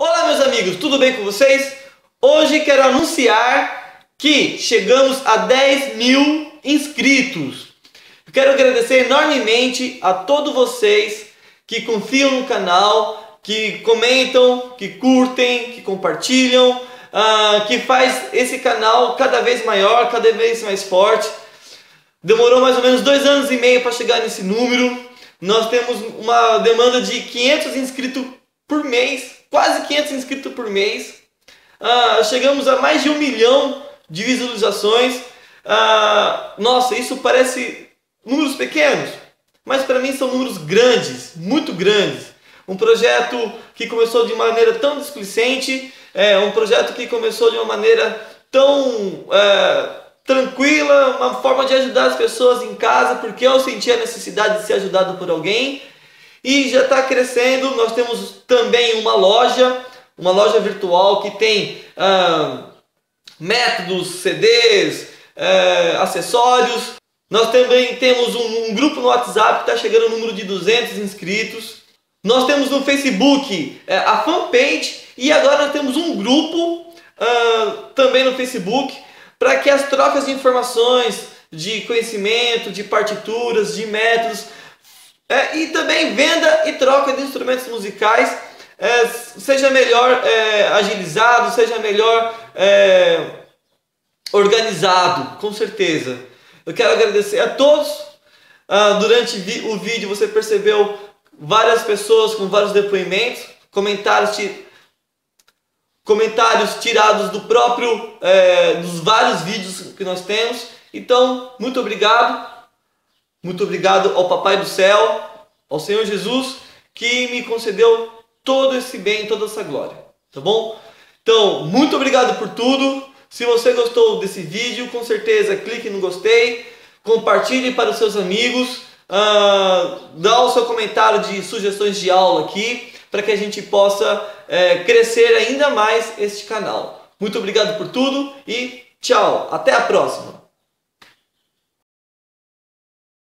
Olá meus amigos, tudo bem com vocês? Hoje quero anunciar que chegamos a 10 mil inscritos. quero agradecer enormemente a todos vocês que confiam no canal, que comentam, que curtem, que compartilham, uh, que faz esse canal cada vez maior, cada vez mais forte. Demorou mais ou menos dois anos e meio para chegar nesse número. Nós temos uma demanda de 500 inscritos por mês, quase 500 inscritos por mês. Ah, chegamos a mais de um milhão de visualizações. Ah, nossa, isso parece números pequenos, mas para mim são números grandes, muito grandes. Um projeto que começou de maneira tão displicente, é, um projeto que começou de uma maneira tão é, tranquila, uma forma de ajudar as pessoas em casa, porque eu senti a necessidade de ser ajudado por alguém. E já está crescendo, nós temos também uma loja, uma loja virtual que tem ah, métodos, CDs, eh, acessórios. Nós também temos um, um grupo no WhatsApp que está chegando ao número de 200 inscritos. Nós temos no Facebook eh, a fanpage e agora nós temos um grupo uh, também no Facebook para que as trocas de informações, de conhecimento, de partituras, de métodos é, e também venda e troca de instrumentos musicais é, seja melhor é, agilizado, seja melhor é, organizado, com certeza. Eu quero agradecer a todos. Ah, durante o vídeo você percebeu várias pessoas com vários depoimentos, comentários comentários tirados do próprio, é, dos vários vídeos que nós temos. Então, muito obrigado. Muito obrigado ao Papai do Céu, ao Senhor Jesus, que me concedeu todo esse bem, toda essa glória. Tá bom? Então, muito obrigado por tudo. Se você gostou desse vídeo, com certeza clique no gostei, compartilhe para os seus amigos, uh, dá o seu comentário de sugestões de aula aqui para que a gente possa é, crescer ainda mais este canal. Muito obrigado por tudo e tchau, até a próxima!